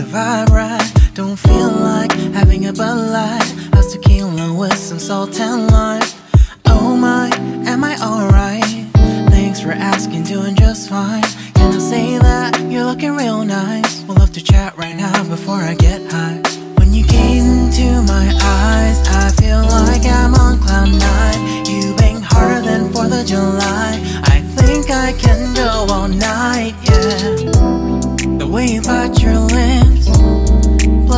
vibe right. Don't feel like having a Bud Light. How's tequila with some salt and lime? Oh my, am I alright? Thanks for asking, doing just fine. Can I say that you're looking real nice? We'll love to chat right now before I get high. When you gaze into my eyes, I feel like I'm on cloud nine. You bang harder than 4th of July. I think I can